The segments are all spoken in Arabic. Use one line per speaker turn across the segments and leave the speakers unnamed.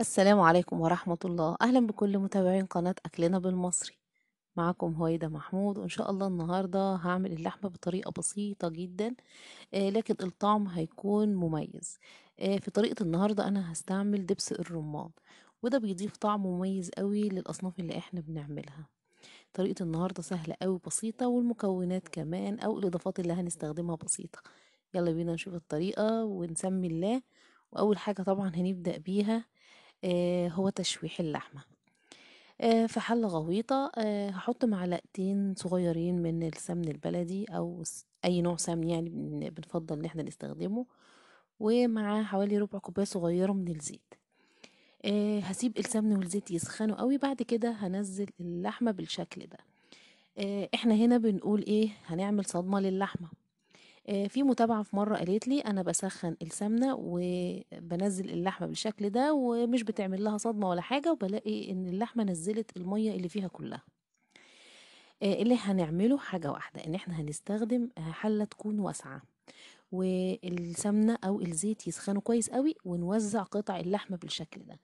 السلام عليكم ورحمة الله. أهلا بكل متابعين قناة أكلنا بالمصري. معكم هويدا محمود. وإن شاء الله النهاردة هعمل اللحمة بطريقة بسيطة جدا آه، لكن الطعم هيكون مميز. آه، في طريقة النهاردة أنا هستعمل دبس الرمان وده بيضيف طعم مميز قوي للأصناف اللي إحنا بنعملها. طريقة النهاردة سهلة قوي بسيطة والمكونات كمان أو الإضافات اللي هنستخدمها بسيطة. يلا بينا نشوف الطريقة ونسمي الله. وأول حاجة طبعا هنبدأ بيها هو تشويح اللحمة. آه، في حلة غويطة آه، هحط معلقتين صغيرين من السمن البلدي أو أي نوع سمن يعني بن- بنفضل إن إحنا نستخدمه ومعاه حوالي ربع كوباية صغيرة من الزيت. آه، هسيب السمن والزيت يسخنوا قوي بعد كده هنزل اللحمة بالشكل ده. آه، إحنا هنا بنقول إيه؟ هنعمل صدمة للحمة. آه، في متابعة في مرة قالت لي أنا بسخن السمنة وبنزل اللحمة بالشكل ده ومش بتعمل لها صدمة ولا حاجة وبلاقي إن اللحمة نزلت المية اللي فيها كلها. آه، اللي هنعمله حاجة واحدة إن إحنا هنستخدم حلة تكون واسعة والسمنة أو الزيت يسخنوا كويس قوي ونوزع قطع اللحمة بالشكل ده.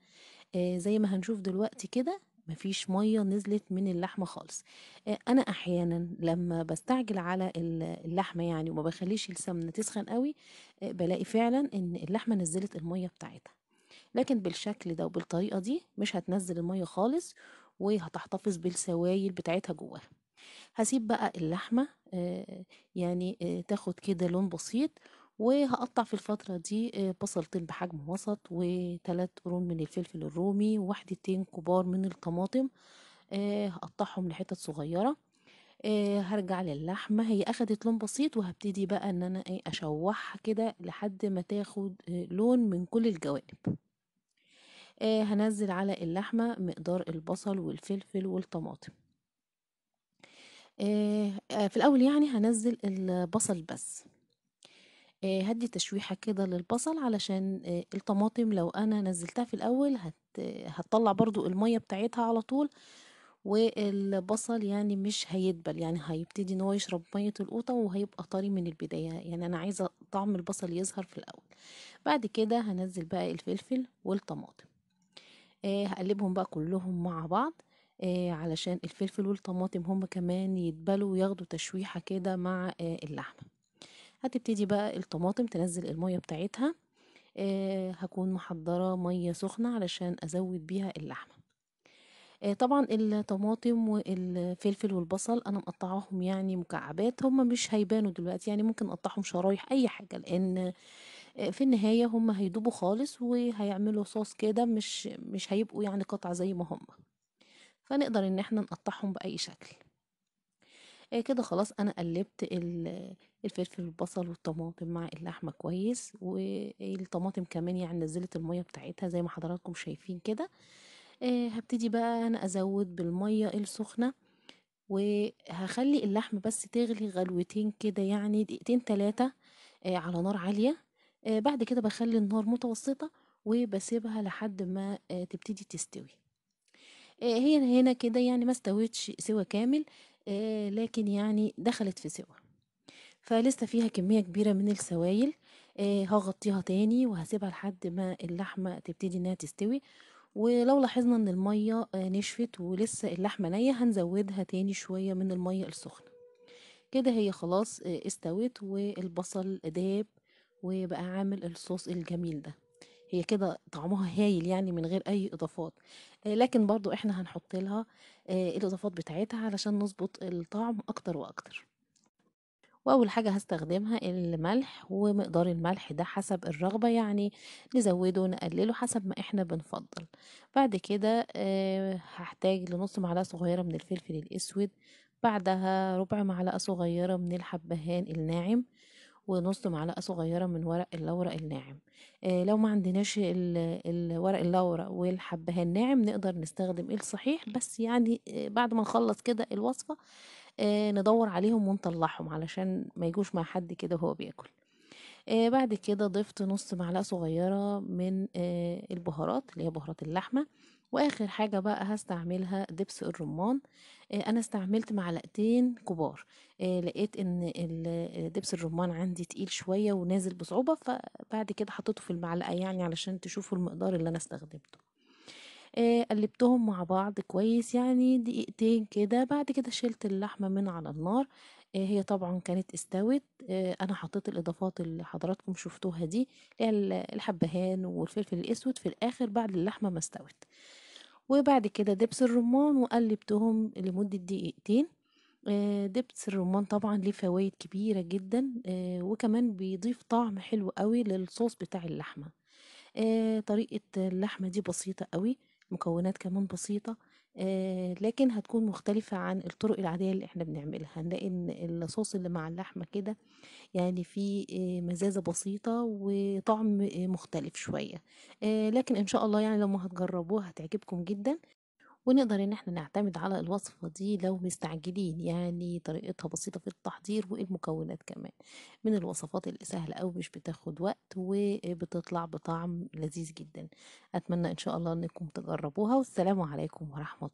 آه، زي ما هنشوف دلوقتي كده مفيش مية نزلت من اللحمة خالص. آه، أنا أحيانا لما بستعجل على ال- اللحمة يعني وما بخليش السمنة تسخن قوي آه، بلاقي فعلا إن اللحمة نزلت المية بتاعتها. لكن بالشكل ده وبالطريقة دي مش هتنزل المية خالص وهتحتفظ بالسوائل بتاعتها جواها. هسيب بقى اللحمة آه، يعني تاخد كده لون بسيط وهقطع في الفترة دي آه، بصلتين بحجم وسط وتلات قرون من الفلفل الرومي وواحدتين كبار من الطماطم آه، هقطعهم لحتت صغيرة آه، هرجع للحمة. هي أخدت لون بسيط وهبتدي بقى إن أنا إيه أشوحها كده لحد ما تاخد لون من كل الجوانب. هنزل على اللحمة مقدار البصل والفلفل والطماطم. في الأول يعني هنزل البصل بس. آه، هدي تشويحة كده للبصل علشان آه، الطماطم لو أنا نزلتها في الأول هت هتطلع برضو المية بتاعتها على طول والبصل يعني مش هيدبل يعني هيبتدي إن هو يشرب مية القوطة وهيبقى طري من البداية يعني أنا عايزة طعم البصل يظهر في الأول. بعد كده هنزل بقى الفلفل والطماطم آه هقلبهم بقى كلهم مع بعض علشان الفلفل والطماطم هم كمان يدبلوا وياخدوا تشويحة كده مع اللحمة. هتبتدي بقى الطماطم تنزل المية بتاعتها. آه هكون محضرة مية سخنة علشان أزود بيها اللحمة. آه طبعا الطماطم والفلفل والبصل أنا مقطعاهم يعني مكعبات هم مش هيبانوا دلوقتي يعني ممكن أقطعهم شرايح أي حاجة لأن آه، في النهاية هم هيدوبوا خالص وهيعملوا صوص كده مش مش هيبقوا يعني قطع زي ما هم فنقدر إن إحنا نقطعهم بأي شكل. آه، كده خلاص أنا قلبت ال- الفلفل والبصل والطماطم مع اللحمة كويس والطماطم كمان يعني نزلت المية بتاعتها زي ما حضراتكم شايفين كده. آه، هبتدي بقى أنا أزود بالمية السخنة وهخلي اللحمة بس تغلي غلوتين كده يعني دقيقتين تلاتة آه، على نار عالية. آه، بعد كده بخلي النار متوسطة وبسيبها لحد ما آه، تبتدي تستوي. آه، هي هنا كده يعني ما استوتش سوا كامل. لكن يعني دخلت في سوا فلسه فيها كمية كبيرة من السوائل آه، هغطيها تاني وهسيبها لحد ما اللحمة تبتدي إنها تستوي. ولو لاحظنا إن المية آه، نشفت ولسه اللحمة نية هنزودها تاني شوية من المية السخنة. كده هي خلاص آه، استوت والبصل داب وبقى عامل الصوص الجميل ده. هي كده طعمها هايل يعني من غير أي إضافات. آه، لكن برضو إحنا هنحط لها آه، الإضافات بتاعتها علشان نظبط الطعم أكتر وأكتر. وأول حاجة هستخدمها الملح ومقدار الملح ده حسب الرغبة يعني نزوده نقلله حسب ما إحنا بنفضل. بعد كده آه، هحتاج لنص معلقة صغيرة من الفلفل الأسود بعدها ربع معلقة صغيرة من الحبهان الناعم ونص معلقة صغيرة من ورق اللورا الناعم. آه، لو ما عندناش ال- الورق اللورا والحبهان ناعم نقدر نستخدم الصحيح بس يعني آه، بعد ما نخلص كده الوصفة آه، ندور عليهم ونطلعهم علشان ما يجوش مع حد كده وهو بياكل. آه، بعد كده ضفت نص معلقة صغيرة من آه، البهارات اللي هي بهارات اللحمة. وآخر حاجة بقى هستعملها دبس الرمان. آه، أنا استعملت معلقتين كبار. آه، لقيت إن ال- دبس الرمان عندي تقيل شوية ونازل بصعوبة فبعد كده حطيته في المعلقة يعني علشان تشوفوا المقدار اللي أنا استخدمته. قلّبتهم مع بعض كويس يعني دقيقتين كده، بعد كده شِلت اللحمة من على النار، آآ هي طبعًا كانت استوت، آآ أنا حطيت الإضافات اللي حضراتكم شُفتوها دي، الحبّهان والفلفل الأسود في الآخر بعد اللحمة ما استوت. وبعد كده دبس الرُمّان وقلّبتهم لمدة دقيقتين. دبس الرُّمّان طبعًا ليه فوايد كبيرة جدًا، وكمان بيضيف طعم حلو أوي للصوص بتاع اللحمة. آآ طريقة اللحمة دي بسيطة أوي، مكونات كمان بسيطة، آآ لكن هتكون مختلفة عن الطرق العادية اللي إحنا بنعملها، هنلاقي إن الصوص اللي مع اللحمة كده يعني فيه آآ مزازة بسيطة وطعم مختلف شوية، آآ لكن إن شاء الله يعني لمّا هتجربوها هتعجبكم جدًا، ونقدر إن إحنا نعتمد على الوصفة دي لو مستعجلين، يعني طريقتها بسيطة في التحضير والمكونات كمان، من الوصفات اللي سهلة أوي مش بتاخد وقت وبتطلع بطعم لذيذ جدًا. أتمنى إن شاء الله إنكم تجربوها، والسلام عليكم ورحمة